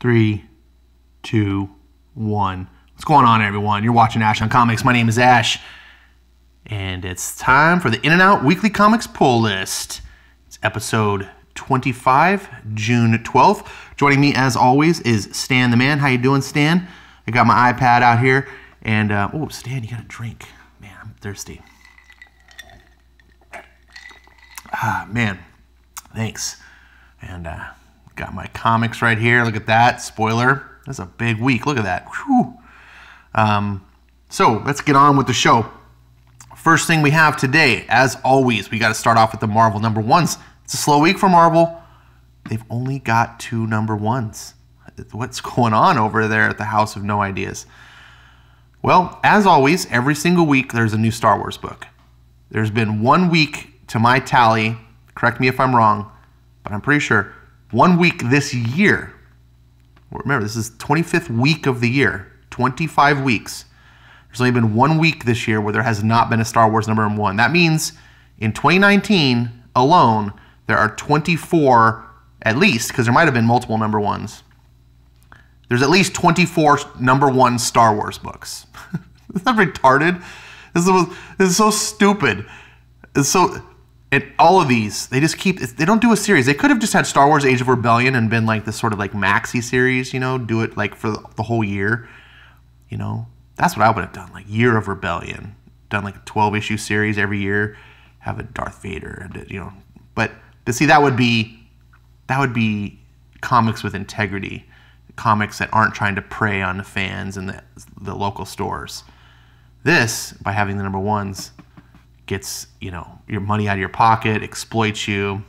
Three, two, one. What's going on, everyone? You're watching Ash on Comics. My name is Ash, and it's time for the In and Out Weekly Comics Pull List. It's episode 25, June 12th. Joining me, as always, is Stan the Man. How you doing, Stan? I got my iPad out here, and uh, oh, Stan, you got a drink. Man, I'm thirsty. Ah, man, thanks. And uh, got my comics right here. Look at that. Spoiler. That's a big week. Look at that. Um, so let's get on with the show. First thing we have today, as always, we got to start off with the Marvel number ones. It's a slow week for Marvel. They've only got two number ones. What's going on over there at the House of No Ideas? Well, as always, every single week there's a new Star Wars book. There's been one week to my tally, correct me if I'm wrong, but I'm pretty sure one week this year. Remember, this is 25th week of the year, 25 weeks. There's only been one week this year where there has not been a Star Wars number one. That means in 2019 alone, there are 24 at least, because there might have been multiple number ones. There's at least 24 number one Star Wars books. Isn't that retarded? This is, this is so stupid. It's so and all of these, they just keep. They don't do a series. They could have just had Star Wars: Age of Rebellion and been like this sort of like maxi series, you know, do it like for the whole year. You know, that's what I would have done. Like Year of Rebellion, done like a twelve issue series every year, have a Darth Vader, and uh, you know. But to see, that would be that would be comics with integrity, comics that aren't trying to prey on the fans and the the local stores. This by having the number ones gets you know your money out of your pocket, exploits you.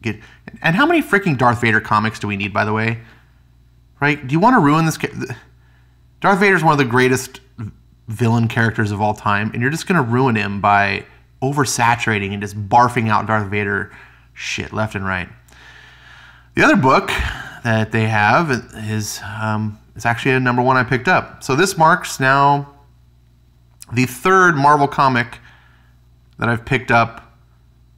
Get and how many freaking Darth Vader comics do we need, by the way? Right? Do you want to ruin this? Darth Vader is one of the greatest villain characters of all time, and you're just going to ruin him by oversaturating and just barfing out Darth Vader shit left and right. The other book that they have is um, is actually a number one I picked up. So this marks now the third Marvel comic that I've picked up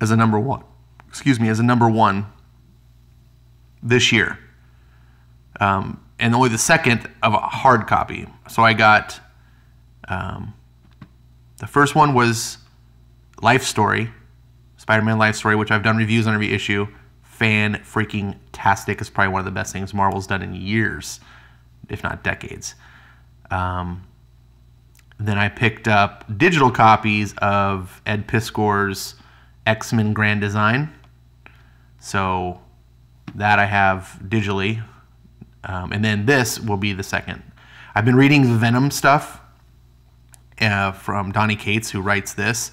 as a number one. Excuse me, as a number one this year. Um, and only the second of a hard copy. So I got um, the first one was Life Story, Spider-Man Life Story, which I've done reviews on every issue. Fan freaking tastic is probably one of the best things Marvel's done in years, if not decades. Um, then I picked up digital copies of Ed Piskor's X Men Grand Design. So that I have digitally. Um, and then this will be the second. I've been reading the Venom stuff uh, from Donny Cates, who writes this,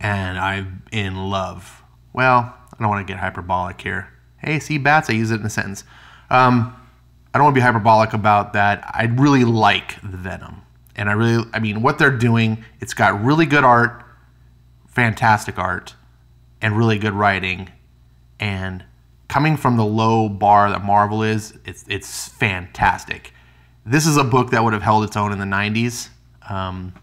and I'm in love. Well, I don't want to get hyperbolic here. Hey, see bats? I use it in a sentence. Um, I don't want to be hyperbolic about that. I really like the Venom and I really, I mean, what they're doing, it's got really good art, fantastic art, and really good writing, and coming from the low bar that Marvel is, it's it's fantastic. This is a book that would have held its own in the '90s. Um,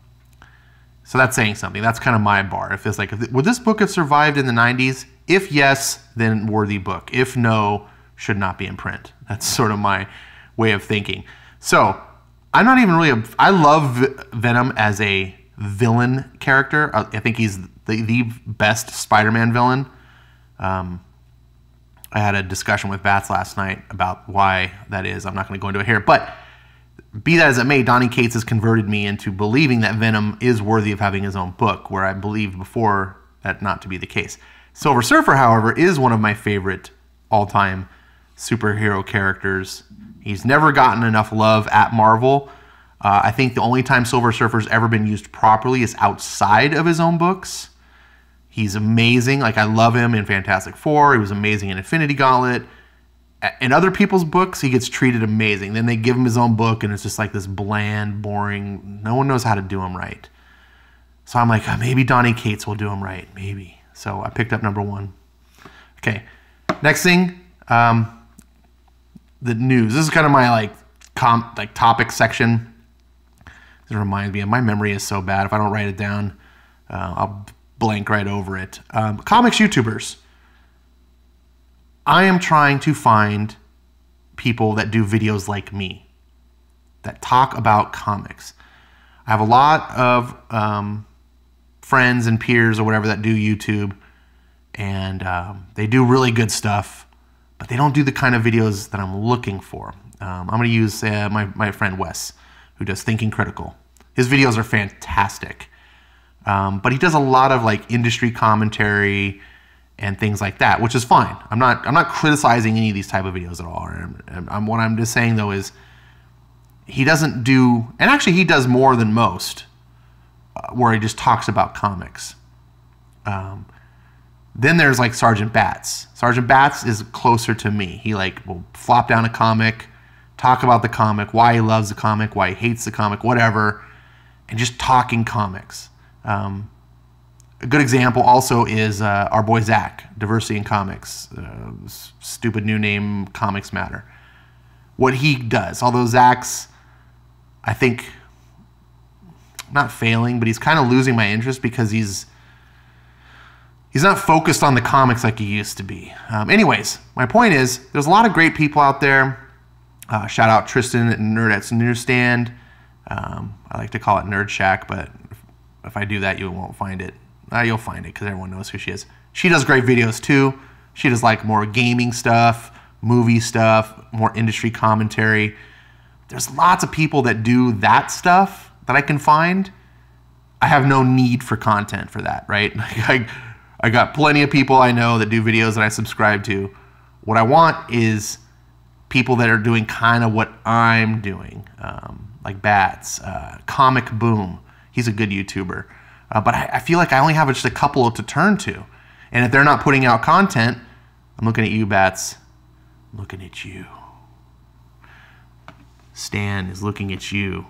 so that's saying something. That's kind of my bar. It feels like, would this book have survived in the 90s? If yes, then worthy book. If no, should not be in print. That's sort of my way of thinking. So I'm not even really. A, I love Venom as a villain character. I, think he's the, the best Spider-Man villain. Um, I had a discussion with Bats last night about why that is. I'm not going to go into it here, but be that as it may, Donny Cates has converted me into believing that Venom is worthy of having his own book, where I believed before that not to be the case. Silver Surfer, however, is one of my favorite all-time superhero characters He's never gotten enough love at Marvel. Uh, I think the only time Silver Surfer's ever been used properly is outside of his own books. He's amazing. Like, I love him in Fantastic Four. He was amazing in Infinity Gauntlet. In other people's books, he gets treated amazing. Then they give him his own book, and it's just like this bland, boring. No one knows how to do him right. So I'm like, oh, maybe Donny Cates will do him right. Maybe. So I picked up number one. Okay. Next thing. Um, the news. This is kind of my like comp like topic section. It reminds me of my memory is so bad. If I don't write it down, uh, I'll blank right over it. Um, comics YouTubers. I am trying to find people that do videos like me that talk about comics. I have a lot of um, friends and peers or whatever that do YouTube, and um, they do really good stuff, but they don't do the kind of videos that I'm looking for. Um, I'm going to use uh, my, my friend Wes, who does Thinking Critical. His videos are fantastic, um, but he does a lot of like industry commentary and things like that, which is fine. I'm not I'm not criticizing any of these type of videos at all. I'm, I'm, what I'm just saying though is he doesn't do, and actually he does more than most, uh, where he just talks about comics. Um, then there's like Sergeant Bats. Sergeant Bats is closer to me. He like will flop down a comic, talk about the comic, why he loves the comic, why he hates the comic, whatever, and just talking comics. Um, a good example also is uh, our boy Zach, Diversity in Comics, uh, stupid new name, Comics Matter. What he does, although Zach's, I think, not failing, but he's kind of losing my interest because he's he's not focused on the comics like he used to be. Um, anyways, my point is, there's a lot of great people out there. Uh, shout out Tristan at Nerdettes Newsstand. Um, I like to call it Nerd Shack, but if, I do that, you won't find it. Uh, you'll find it because everyone knows who she is. She does great videos too. She does like more gaming stuff, movie stuff, more industry commentary. There's lots of people that do that stuff that I can find. I have no need for content for that, right? I, I got plenty of people I know that do videos that I subscribe to. What I want is people that are doing kind of what I'm doing, um, like Bats, uh, Comic Boom. He's a good YouTuber. Uh, but I, I, feel like I only have just a couple to turn to. And if they're not putting out content, I'm looking at you, Bats. I'm looking at you. Stan is looking at you.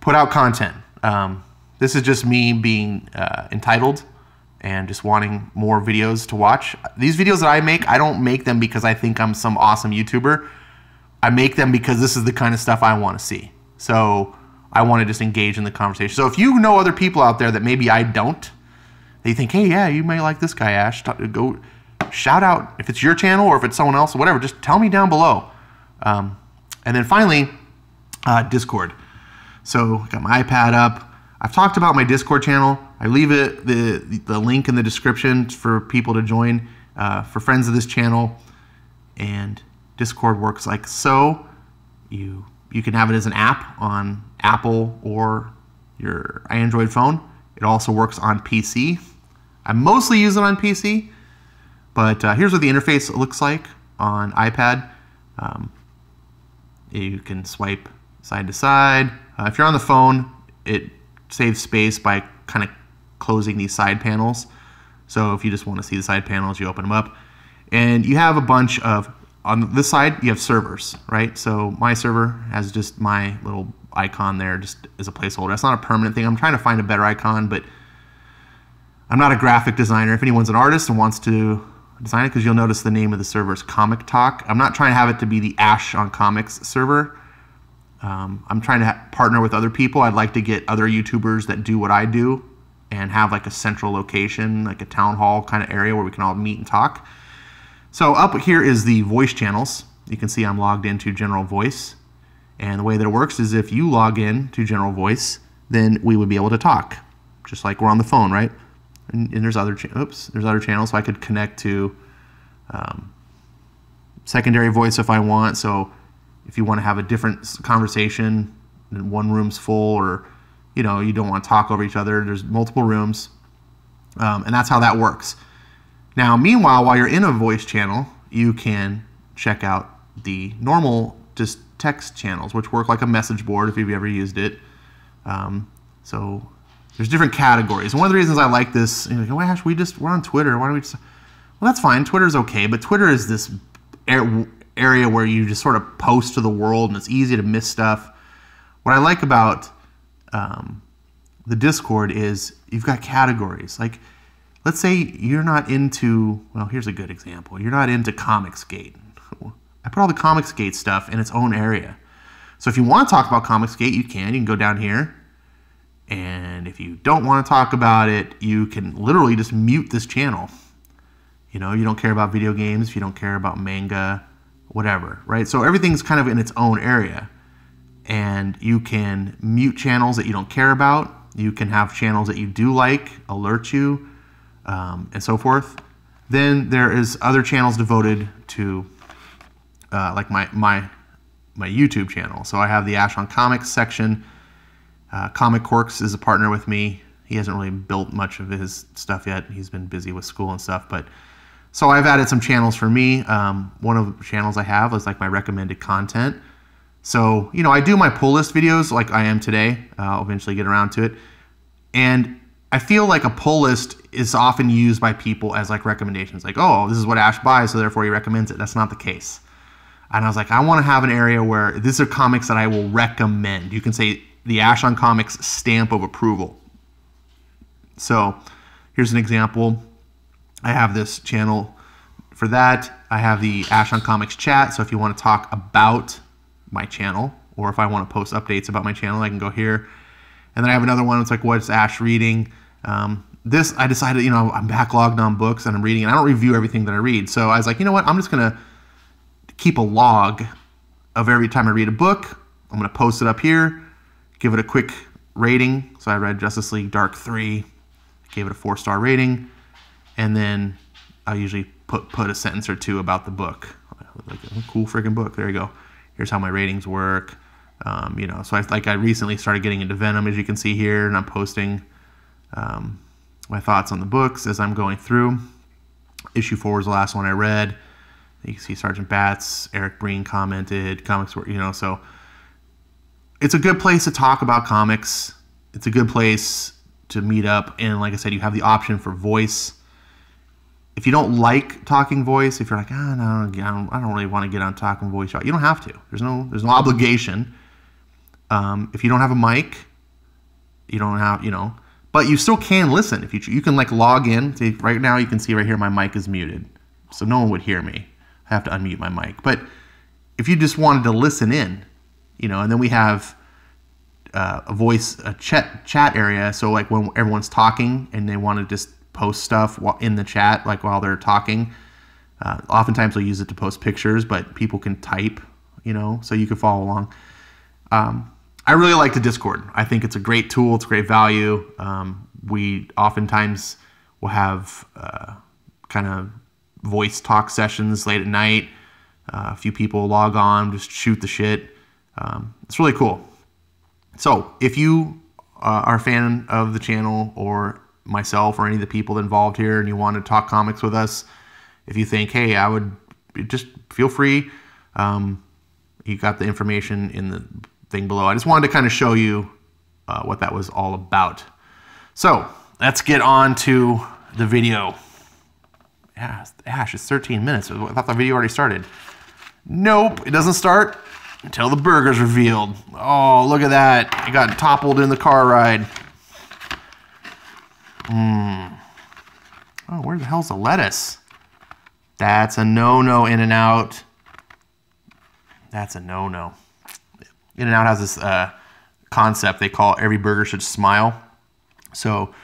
Put out content. Um, this is just me being uh, entitled and just wanting more videos to watch. These videos that I make, I don't make them because I think I'm some awesome YouTuber. I make them because this is the kind of stuff I want to see. So I want to just engage in the conversation. So if you know other people out there that maybe I don't, they think, hey, yeah, you may like this guy, Ash. Go shout out if it's your channel or if it's someone else or whatever. Just tell me down below. Um, and then finally, uh, Discord. So got my iPad up. I've talked about my Discord channel. I leave it the the link in the description for people to join uh, for friends of this channel. And Discord works like so. You you can have it as an app on Apple or your Android phone. It also works on PC. I mostly use it on PC, but uh, here's what the interface looks like on iPad. Um, you can swipe side to side. Uh, if you're on the phone, it saves space by kind of closing these side panels. So if you just want to see the side panels, you open them up. And you have a bunch of, on this side, you have servers, right? So my server has just my little icon there just as a placeholder. That's not a permanent thing. I'm trying to find a better icon, but I'm not a graphic designer. If anyone's an artist and wants to design it, because you'll notice the name of the server is Comic Talk. I'm not trying to have it to be the Ash on Comics server. Um, I'm trying to partner with other people. I'd like to get other YouTubers that do what I do and have like a central location, like a town hall kind of area where we can all meet and talk. So up here is the voice channels. You can see I'm logged into General Voice. And the way that it works is if you log in to General Voice, then we would be able to talk, just like we're on the phone, right? And, and there's other oops, there's other channels, so I could connect to um, secondary voice if I want. So if you want to have a different conversation, and one room's full, or you know you don't want to talk over each other, there's multiple rooms, um, and that's how that works. Now, meanwhile, while you're in a voice channel, you can check out the normal just text channels, which work like a message board if you've ever used it. Um, so there's different categories. And one of the reasons I like this, you know, like, oh, we just we're on Twitter. Why don't we just? Well, that's fine. Twitter's okay, but Twitter is this area where you just sort of post to the world, and it's easy to miss stuff. What I like about um, the Discord is you've got categories. Like, let's say you're not into. Well, here's a good example. You're not into Comicsgate. I put all the Comicsgate stuff in its own area. So if you want to talk about Comicsgate, you can. You can go down here. And if you don't want to talk about it, you can literally just mute this channel. You know, you don't care about video games, you don't care about manga whatever, right? So everything's kind of in its own area. And you can mute channels that you don't care about. You can have channels that you do like, alert you, um, and so forth. Then there is other channels devoted to uh, like my, my, my YouTube channel. So I have the Ash on Comics section. Uh, Comic Quirks is a partner with me. He hasn't really built much of his stuff yet. He's been busy with school and stuff, but so I've added some channels for me. Um, one of the channels I have is like my recommended content. So, you know, I do my pull list videos like I am today. Uh, I'll eventually get around to it. And I feel like a pull list is often used by people as like recommendations, like, oh, this is what Ash buys, so therefore he recommends it. That's not the case. And I was like, I want to have an area where these are comics that I will recommend. You can say the Ash on Comics stamp of approval. So here's an example. I have this channel for that. I have the Ash on Comics chat. So if you want to talk about my channel, or if I want to post updates about my channel, I can go here. And then I have another one. It's like, what's Ash reading? Um, this, I decided, you know, I'm backlogged on books and I'm reading, and I don't review everything that I read. So I was like, you know what? I'm just going to keep a log of every time I read a book. I'm to post it up here, give it a quick rating. So I read Justice League Dark 3, gave it a four star rating, and then I usually put put a sentence or two about the book. Like a cool freaking book. There you go. Here's how my ratings work. Um, you know, so I like I recently started getting into Venom, as you can see here, and I'm posting um, my thoughts on the books as I'm going through. Issue four was the last one I read. You can see Sergeant Bats, Eric Breen commented, comics were, you know, so it's a good place to talk about comics. It's a good place to meet up. And like I said, you have the option for voice. If you don't like talking voice, if you're like, ah, oh, no, I don't, I don't really want to get on talking voice, you don't have to. There's no, there's no obligation. Um, if you don't have a mic, you don't have, you know, but you still can listen. If you, you can like log in. Right now you can see right here my mic is muted, so no one would hear me. I have to unmute my mic. But if you just wanted to listen in, you know, and then we have uh, a voice a chat chat area. So like when everyone's talking and they want to just post stuff in the chat, like while they're talking. Uh, oftentimes they'll use it to post pictures, but people can type, you know, so you can follow along. Um, I really like the Discord. I think it's a great tool. It's great value. Um, we oftentimes will have uh, kind of voice talk sessions late at night. Uh, a few people log on, just shoot the shit. Um, it's really cool. So if you uh, are a fan of the channel or myself or any of the people involved here and you want to talk comics with us, if you think, hey, I would just feel free. Um, you got the information in the thing below. I just wanted to kind of show you uh, what that was all about. So let's get on to the video. Yeah, Ash, it's 13 minutes. I thought the video already started. Nope, it doesn't start until the burger's revealed. Oh, look at that. It got toppled in the car ride. Mmm. Oh, where the hell's the lettuce? That's a no-no, In-N-Out. That's a no-no. In-N-Out has this uh, concept they call every burger should smile. So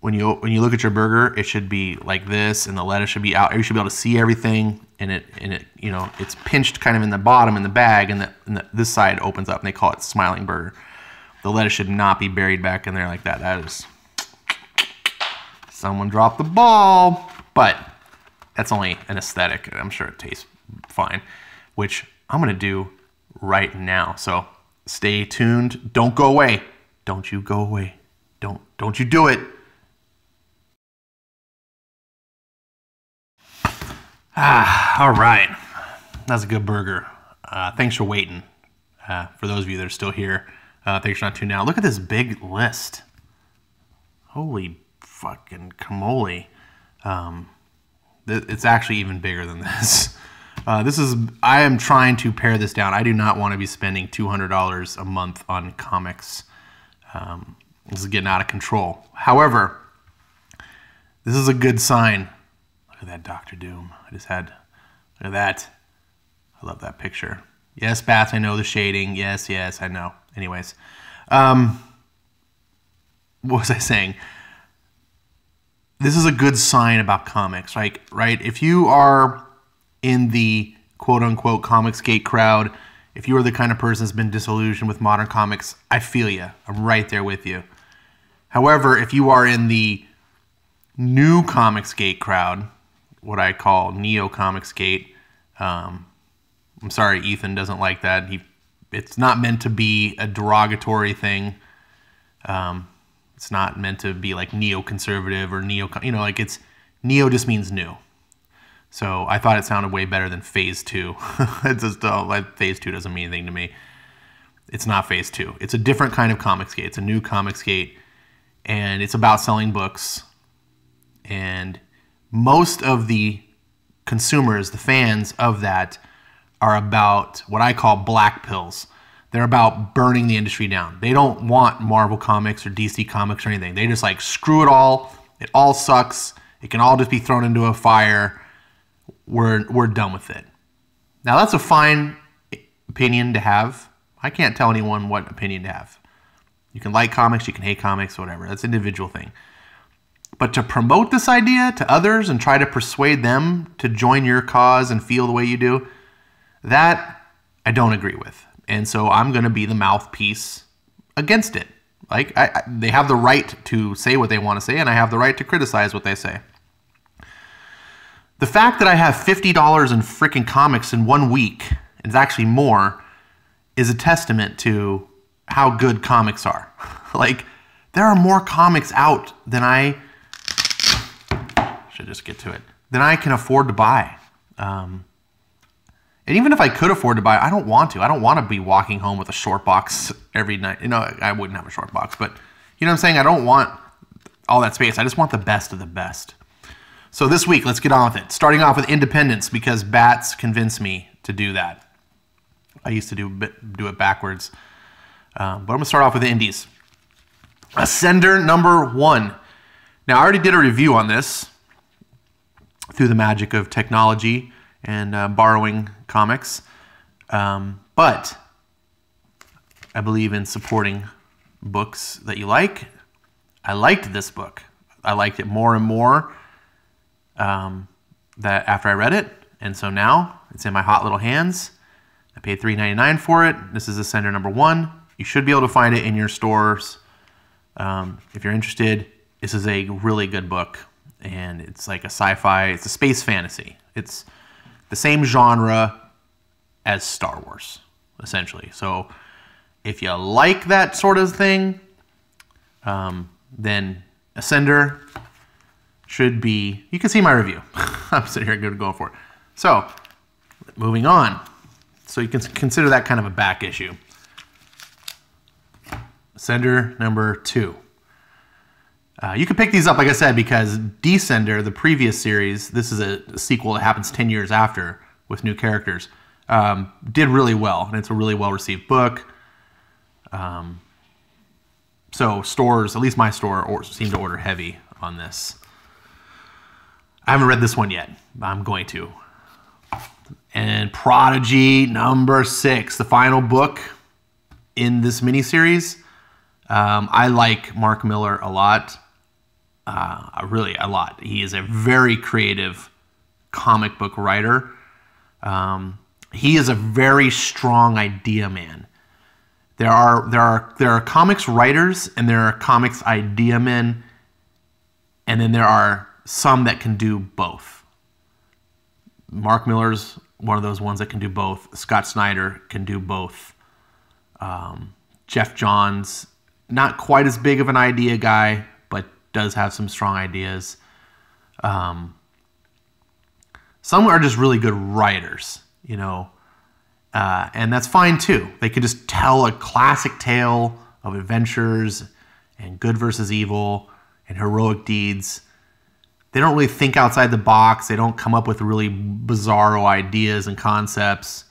when you when you look at your burger, it should be like this, and the lettuce should be out. You should be able to see everything, and it and it you know it's pinched kind of in the bottom in the bag, and, the, and the, this side opens up, and they call it smiling burger. The lettuce should not be buried back in there like that. That is someone dropped the ball, but that's only an aesthetic. I'm sure it tastes fine, which I'm gonna do right now. So stay tuned. Don't go away. Don't you go away. Don't don't you do it. Ah, all right. That's a good burger. Uh, thanks for waiting. Uh, for those of you that are still here, uh, thanks for not tuning out. Look at this big list. Holy fucking camole. Um, th- it's actually even bigger than this. Uh, this is, I am trying to pare this down. I do not want to be spending $200 a month on comics. Um, this is getting out of control. However, this is a good sign Look at that Doctor Doom. I just had, look at that. I love that picture. Yes, Bats, I know the shading. Yes, yes, I know. Anyways, um, what was I saying? This is a good sign about comics, right? Right? If you are in the quote unquote comics gate crowd, if you are the kind of person that's been disillusioned with modern comics, I feel you. I'm right there with you. However, if you are in the new comics gate crowd, what I call Neo Comicsgate, um, I'm sorry, Ethan doesn't like that. He, it's not meant to be a derogatory thing. Um, it's not meant to be like neo-conservative or neo, you know, like it's neo just means new. So I thought it sounded way better than phase two. it's just uh, like phase two doesn't mean anything to me. It's not phase two. It's a different kind of comic Comicsgate. It's a new comic Comicsgate, and it's about selling books. And most of the consumers, the fans of that, are about what I call black pills. They're about burning the industry down. They don't want Marvel Comics or DC Comics or anything. They just like screw it all. It all sucks. It can all just be thrown into a fire we're, we're done with it. Now, that's a fine opinion to have. I can't tell anyone what opinion to have. You can like comics, you can hate comics, whatever. That's an individual thing. But to promote this idea to others and try to persuade them to join your cause and feel the way you do, that I don't agree with. And so I'm going to be the mouthpiece against it. Like, I, I, they have the right to say what they want to say, and I have the right to criticize what they say. The fact that I have $50 in freaking comics in one week, and it's actually more, is a testament to how good comics are. like, there are more comics out than I should just get to it than I can afford to buy. Um, and even if I could afford to buy, I don't want to. I don't want to be walking home with a short box every night. You know, I wouldn't have a short box, but you know what I'm saying? I don't want all that space. I just want the best of the best. So this week, let's get on with it. Starting off with Independence because Bats convinced me to do that. I used to do do it backwards, um, but I'm gonna start off with the indies. Ascender number one. Now I already did a review on this through the magic of technology and uh, borrowing comics, um, but I believe in supporting books that you like. I liked this book. I liked it more and more um, that after I read it, and so now it's in my hot little hands. I paid $3.99 for it. This is Ascender number one. You should be able to find it in your stores. Um, if you're interested, this is a really good book, and it's like a sci-fi. It's a space fantasy. It's the same genre as Star Wars, essentially. So if you like that sort of thing, um, then Ascender should be, you can see my review. I'm sitting here going for it. So, moving on. So you can consider that kind of a back issue. Descender number two. Uh, you can pick these up, like I said, because Descender, the previous series, this is a, sequel that happens 10 years after with new characters, um, did really well. And it's a really well received book. Um, so stores, at least my store, or, seem to order heavy on this. I haven't read this one yet. But I'm going to. And Prodigy number six, the final book in this miniseries. Um, I like Mark Millar a lot. Uh, really, a lot. He is a very creative comic book writer. Um, he is a very strong idea man. There are there are there are comics writers and there are comics idea men, and then there are some that can do both. Mark Millar's one of those ones that can do both. Scott Snyder can do both. Um, Geoff Johns, not quite as big of an idea guy, does have some strong ideas. Um, some are just really good writers, you know, uh, and that's fine too. They could just tell a classic tale of adventures and good versus evil and heroic deeds they don't really think outside the box. They don't come up with really bizarro ideas and concepts.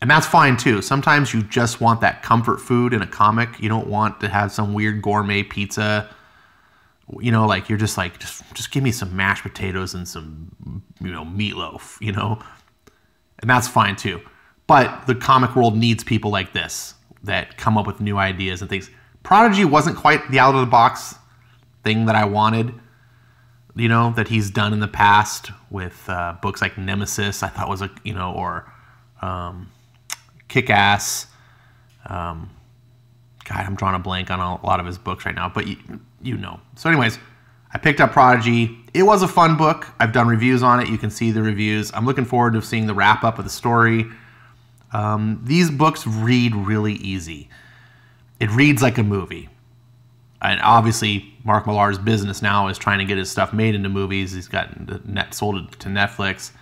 And that's fine too. Sometimes you just want that comfort food in a comic. You don't want to have some weird gourmet pizza. You know, like you're just like just just give me some mashed potatoes and some you know meatloaf, you know? And that's fine too. But the comic world needs people like this that come up with new ideas and things. Prodigy wasn't quite the out of the box thing that I wanted you know, that he's done in the past with uh, books like Nemesis. I thought was a you know, or um, Kick Ass. Um, God, I'm drawing a blank on a lot of his books right now, but you, know. So, anyways, I picked up Prodigy. It was a fun book. I've done reviews on it. You can see the reviews. I'm looking forward to seeing the wrap up of the story. Um, these books read really easy. It reads like a movie. And obviously, Mark Millar's business now is trying to get his stuff made into movies. He's got net sold to Netflix.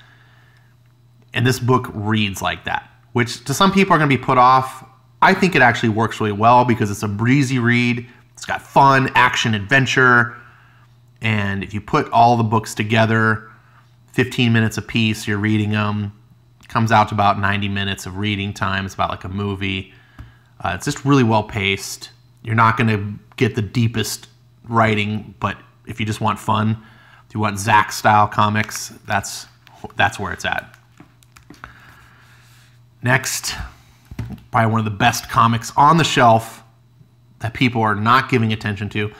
And this book reads like that, which to some people are going to be put off. I think it actually works really well because it's a breezy read. It's got fun, action, adventure. And if you put all the books together, 15 minutes a piece, you're reading them, comes out to about 90 minutes of reading time. It's about like a movie. Uh, it's just really well paced. You're not going to get the deepest writing, but if you just want fun, if you want Zach style comics, that's that's where it's at. Next, probably one of the best comics on the shelf that people are not giving attention to.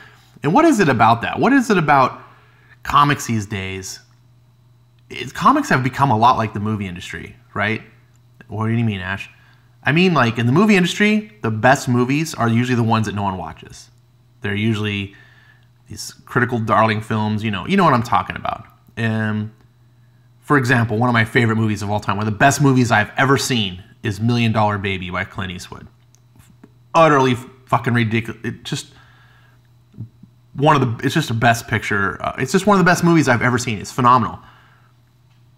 And what is it about that? What is it about comics these days? It, comics have become a lot like the movie industry, right? What do you mean, Ash? I mean, like in the movie industry, the best movies are usually the ones that no one watches. They're usually these critical darling films. You know, you know what I'm talking about. Um, for example, one of my favorite movies of all time, one of the best movies I've ever seen, is Million Dollar Baby by Clint Eastwood. Utterly fucking ridiculous. It just one of the. It's just a best picture. Uh, it's just one of the best movies I've ever seen. It's phenomenal.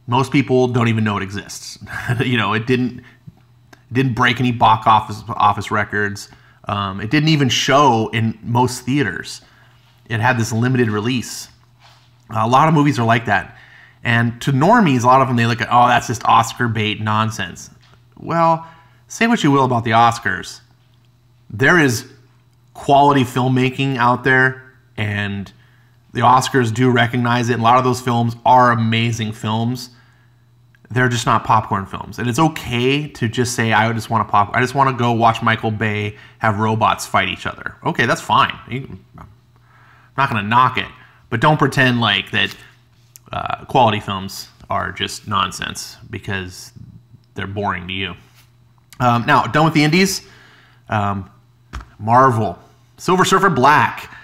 Most people don't even know it exists. you know, it didn't didn't break any box office office records. Um, it didn't even show in most theaters. It had this limited release. A lot of movies are like that. And to normies, a lot of them, they look at, oh, that's just Oscar bait nonsense. Well, say what you will about the Oscars. There is quality filmmaking out there, and the Oscars do recognize it. And a lot of those films are amazing films. They're just not popcorn films. And it's okay to just say, I just want to pop, I just want to go watch Michael Bay have robots fight each other. Okay, that's fine. I'm not going to knock it. But don't pretend like that uh, quality films are just nonsense because they're boring to you. Um, now, done with the indies. Um, Marvel, Silver Surfer Black.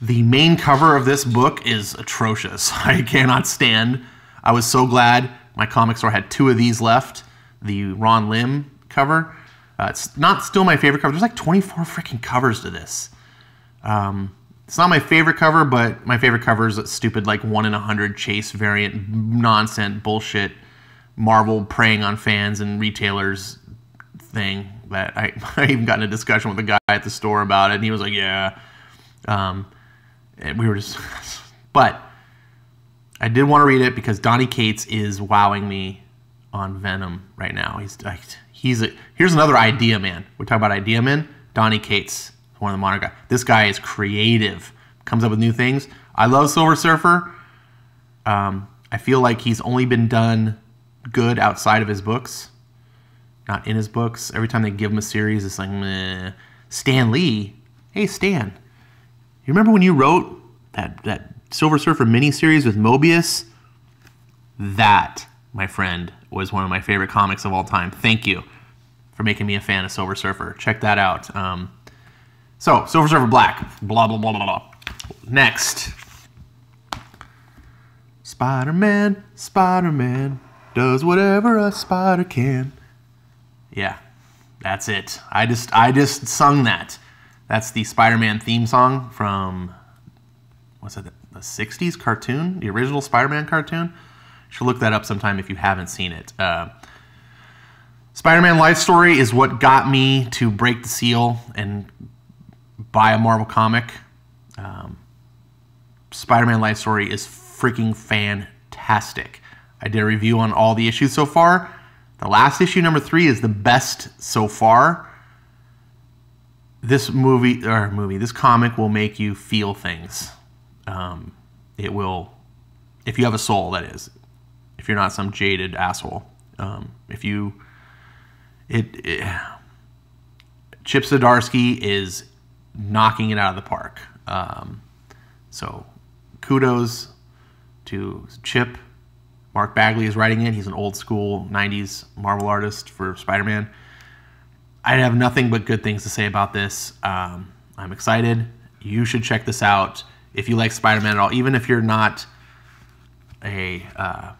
The main cover of this book is atrocious. I cannot stand. I was so glad my comic store had two of these left. The Ron Lim cover. Uh, it's not still my favorite cover. There's like 24 freaking covers to this. Um, it's not my favorite cover, but my favorite cover is that stupid like one in a hundred chase variant nonsense bullshit. Marvel preying on fans and retailers thing that I, I even got in a discussion with a guy at the store about it, and he was like, "Yeah." Um, we were just, but I did want to read it because Donny Cates is wowing me on Venom right now. He's like, he's a, here's another idea man. We're talking about idea man. Donny Cates, one of the modern guys. This guy is creative, comes up with new things. I love Silver Surfer. Um, I feel like he's only been done good outside of his books, not in his books. Every time they give him a series, it's like, meh. Stan Lee, hey Stan, you remember when you wrote that that Silver Surfer miniseries with Moebius. That, my friend, was one of my favorite comics of all time. Thank you for making me a fan of Silver Surfer. Check that out. Um, so, Silver Surfer Black. Blah, blah, blah, blah, blah. Next. Spider Man, Spider Man does whatever a spider can. Yeah, that's it. I just I just sung that. That's the Spider-Man theme song from what's it? the 60s cartoon, the original Spider-Man cartoon. You should look that up sometime if you haven't seen it. Uh, Spider-Man Life Story is what got me to break the seal and buy a Marvel comic. Um, Spider-Man Life Story is freaking fantastic. I did a review on all the issues so far. The last issue, number three, is the best so far. This movie or movie, this comic will make you feel things. Um, it will, if you have a soul, that is, if you're not some jaded asshole. Um, if you, it, it, Chip Zdarsky is knocking it out of the park. Um, so kudos to Chip. Mark Bagley is writing it. He's an old school 90s Marvel artist for Spider Man. I have nothing but good things to say about this. Um, I'm excited. You should check this out if you like Spider Man at all, even if you're not a uh,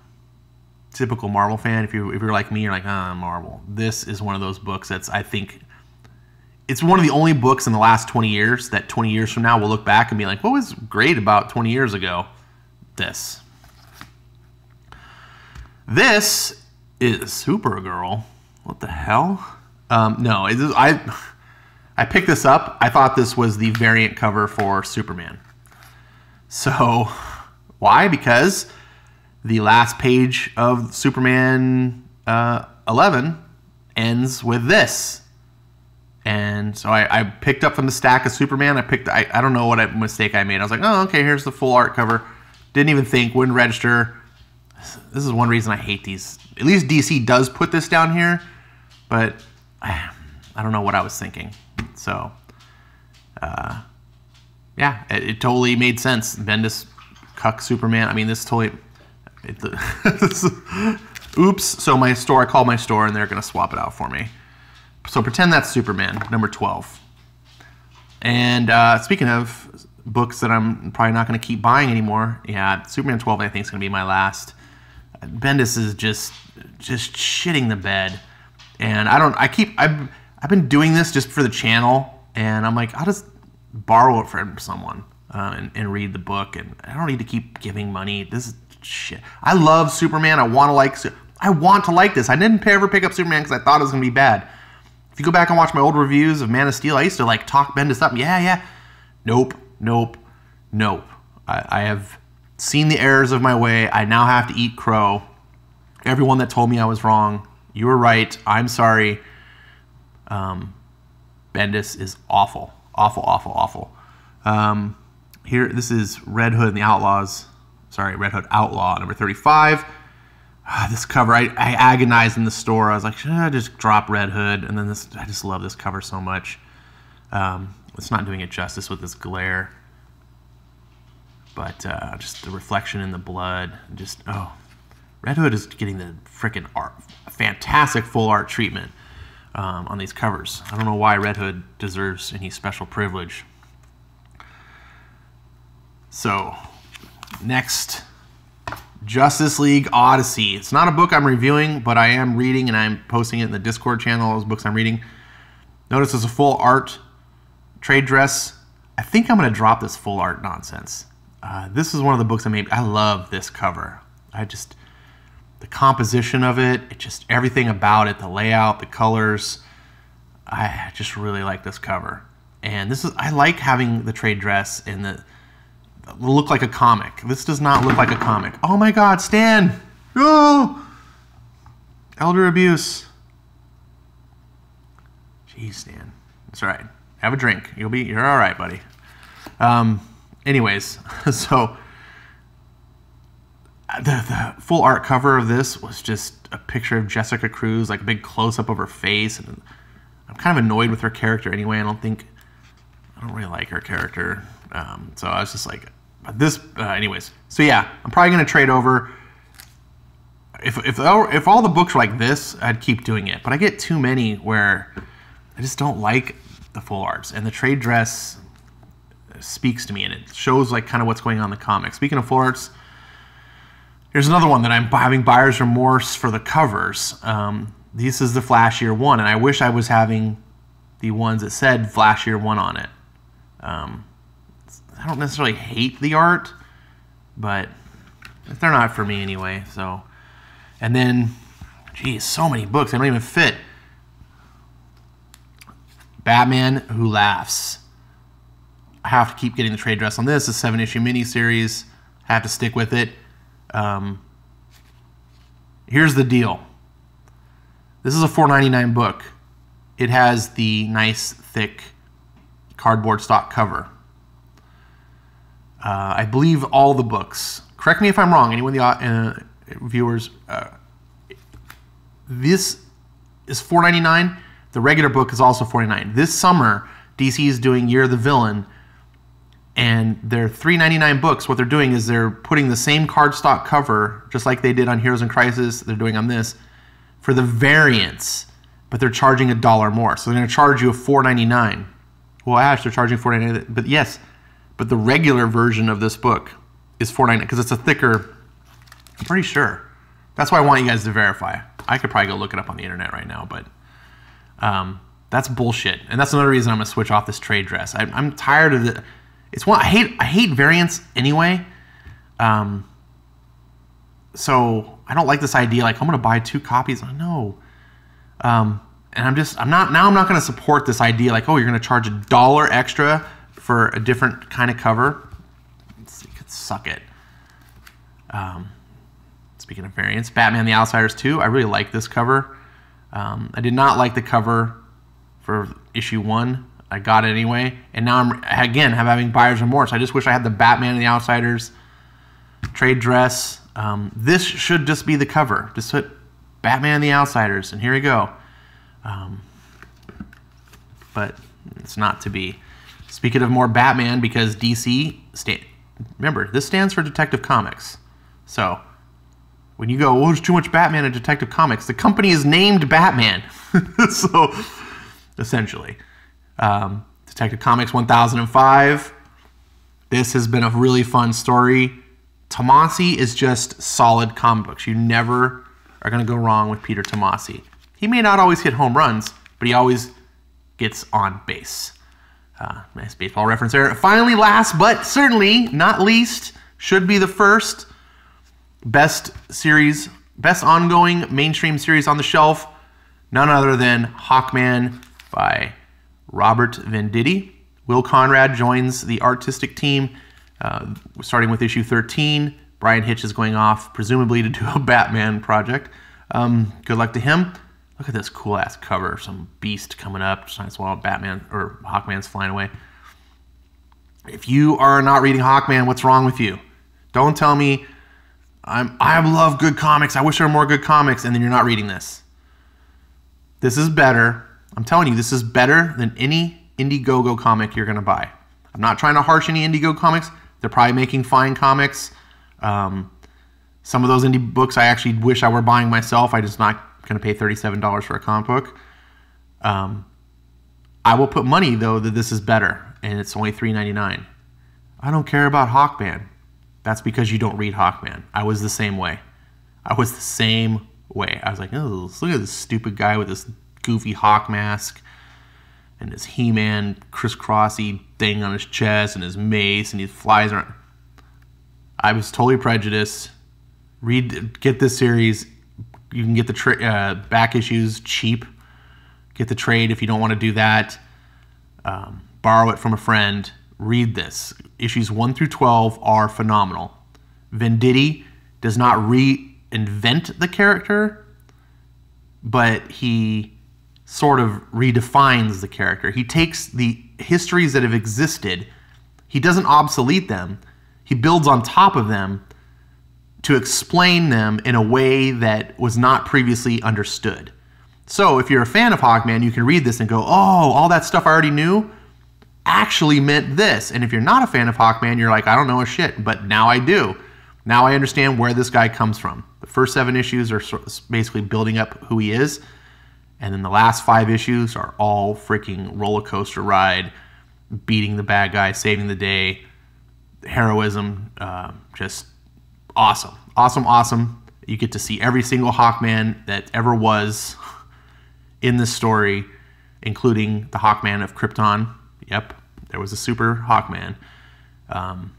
typical Marvel fan. If you if you're like me, you're like, ah, Marvel. This is one of those books that's I think it's one of the only books in the last 20 years that 20 years from now we'll look back and be like, what was great about 20 years ago? This. This is Supergirl. What the hell? Um, no, it is, I I picked this up. I thought this was the variant cover for Superman. So, why? Because the last page of Superman uh, 11 ends with this. And so I, I, picked up from the stack of Superman. I picked, I, I don't know what mistake I made. I was like, oh, okay, here's the full art cover. Didn't even think, wouldn't register. This is one reason I hate these. At least DC does put this down here, but I, don't know what I was thinking. So, uh, yeah, it, it, totally made sense. Bendis cuck Superman. I mean, this totally. It, oops. So my store, I called my store, and they're gonna swap it out for me. So pretend that's Superman, number twelve. And uh, speaking of books that I'm probably not going to keep buying anymore, yeah, Superman 12 I think is to be my last. Bendis is just just shitting the bed, and I don't. I keep. I've I've been doing this just for the channel, and I'm like, I'll just borrow it from someone uh, and, and read the book, and I don't need to keep giving money. This is shit. I love Superman. I want to like. I want to like this. I didn't ever pick up Superman because I thought it was gonna be bad. If you go back and watch my old reviews of Man of Steel, I used to like talk Bendis up. Yeah, yeah. Nope, nope, nope. I, I have seen the errors of my way. I now have to eat crow. Everyone that told me I was wrong, you were right. I'm sorry. Um, Bendis is awful, awful, awful, awful. Um, here, this is Red Hood and the Outlaws. Sorry, Red Hood Outlaw number 35. Ah, this cover, I, I, agonized in the store. I was like, should I just drop Red Hood? And then this, I just love this cover so much. Um, it's not doing it justice with this glare, but uh, just the reflection in the blood. Just oh, Red Hood is getting the freaking art, fantastic full art treatment um, on these covers. I don't know why Red Hood deserves any special privilege. So, next, Justice League Odyssey. It's not a book I'm reviewing, but I am reading and I'm posting it in the Discord channel, all those books I'm reading. Notice there's a full art trade dress. I think I'm going to drop this full art nonsense. Uh, this is one of the books I made. I love this cover. I just, the composition of it, it just everything about it, the layout, the colors. I just really like this cover. And this is I like having the trade dress and the look like a comic. This does not look like a comic. Oh my god, Stan! Oh! Elder abuse. Jeez, Stan. It's alright. Have a drink. You'll be you're alright, buddy. Um anyways, so the, the full art cover of this was just a picture of Jessica Cruz, like a big close up of her face, and I'm kind of annoyed with her character anyway. I don't think I don't really like her character, um, so I was just like, but this, uh, anyways. So yeah, I'm probably gonna trade over. If if if all the books were like this, I'd keep doing it. But I get too many where I just don't like the full arts, and the trade dress speaks to me, and it shows like kind of what's going on in the comic. Speaking of arts Here's another one that I'm having buyer's remorse for the covers. Um, this is the Flash Year One, and I wish I was having the ones that said Flash Year One on it. Um, I don't necessarily hate the art, but they're not for me anyway. So, and then, geez, so many books. They don't even fit. Batman Who Laughs. I have to keep getting the trade dress on this. A seven issue miniseries. I have to stick with it. Um, here's the deal. This is a 4.99 book. It has the nice thick cardboard stock cover. Uh, I believe all the books. Correct me if I'm wrong. Anyone the uh, viewers, uh, this is 4.99. The regular book is also 4.99. This summer, DC is doing Year of the Villain, and they're 3.99 books. What they're doing is they're putting the same cardstock cover, just like they did on Heroes in Crisis. They're doing on this for the variants, but they're charging a dollar more. So they're going to charge you a 4.99. Well, Ash, they're charging 4.99, but yes, but the regular version of this book is 4.99 because it's a thicker. I'm pretty sure. That's why I want you guys to verify. I could probably go look it up on the internet right now, but um, that's bullshit. And that's another reason I'm gonna switch off this trade dress. I, I'm tired of the. It's one I hate. I hate variants anyway. Um, so I don't like this idea. Like I'm gonna buy two copies. I know. Um, and I'm just I'm not now I'm not gonna support this idea. Like oh you're gonna charge a dollar extra for a different kind of cover. It's, you could suck it. Um, speaking of variants, Batman the Outsiders 2. I really like this cover. Um, I did not like the cover for issue one. I got it anyway, and now I'm again have having buyer's remorse. I just wish I had the Batman and the Outsiders trade dress. Um, this should just be the cover. Just put Batman and the Outsiders, and here we go. Um, but it's not to be. Speaking of more Batman, because DC, sta- remember this stands for Detective Comics. So when you go, oh, there's too much Batman in Detective Comics, the company is named Batman. so essentially. Um, Detective Comics 1005. This has been a really fun story. Tomasi is just solid comic books. You never are going to go wrong with Peter Tomasi. He may not always hit home runs, but he always gets on base. Uh, nice baseball reference there. Finally, last but certainly not least, should be the first best series, best ongoing mainstream series on the shelf. None other than Hawkman by Robert Venditti. Will Conrad joins the artistic team, uh, starting with issue 13. Bryan Hitch is going off, presumably to do a Batman project. Um, good luck to him. Look at this cool ass cover. Some beast coming up. Just while Batman or Hawkman's flying away. If you are not reading Hawkman, what's wrong with you? Don't tell me I'm I love good comics. I wish there were more good comics, and then you're not reading this. This is better I'm telling you, this is better than any Indiegogo comic you're going to buy. I'm not trying to harsh any Indiegogo comics. They're probably making fine comics. Um, some of those indie books I actually wish I were buying myself. I just not going to pay $37 for a comic book. Um, I will put money though that this is better, and it's only $3.99. I don't care about Hawkman. That's because you don't read Hawkman. I was the same way. I was the same way. I was like, oh, look at this stupid guy with this goofy hawk mask and his He-Man crisscrossy thing on his chest and his mace and he flies around. I was totally prejudiced. Read, get this series. You can get the uh, back issues cheap. Get the trade if you don't want to do that. Um, borrow it from a friend. Read this. Issues 1 through 12 are phenomenal. Venditti does not reinvent the character, but he sort of redefines the character. He takes the histories that have existed, he doesn't obsolete them, he builds on top of them to explain them in a way that was not previously understood. So, if you're a fan of Hawkman, you can read this and go, oh, all that stuff I already knew actually meant this. And if you're not a fan of Hawkman, you're like, I don't know a shit, but now I do. Now I understand where this guy comes from. The first seven issues are basically building up who he is and then the last five issues are all freaking roller coaster ride, beating the bad guy, saving the day, heroism, uh, just awesome, awesome, awesome. You get to see every single Hawkman that ever was in this story, including the Hawkman of Krypton. Yep, there was a super Hawkman. Um,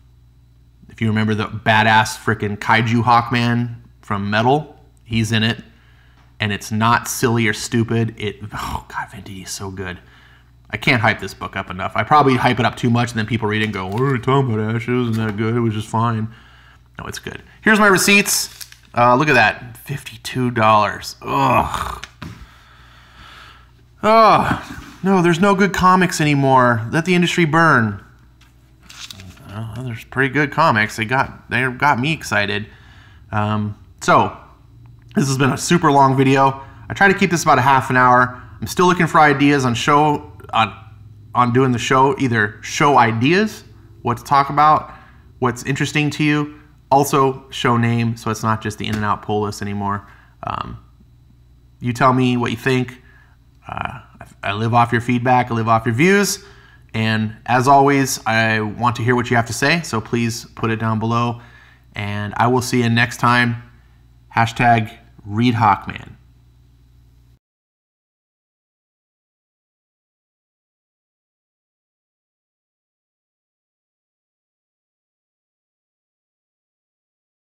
if you remember the badass freaking kaiju Hawkman from Metal, he's in it and it's not silly or stupid. It oh god, Venditti is so good. I can't hype this book up enough. I probably hype it up too much, and then people read it and go, "What are you talking about, Ash? It wasn't that good. It was just fine." No, it's good. Here's my receipts. Uh, look at that, fifty-two dollars. Ugh. Oh no, there's no good comics anymore. Let the industry burn. Well, there's pretty good comics. They got they got me excited. Um, so this has been a super long video. I try to keep this about a half an hour. I'm still looking for ideas on show on on doing the show, either show ideas what to talk about, what's interesting to you. Also, show name so it's not just the in and out pull list anymore. Um, you tell me what you think. Uh, I live off your feedback, I live off your views. And as always, I want to hear what you have to say, so please put it down below. And I will see you next time. Hashtag Read Hawkman.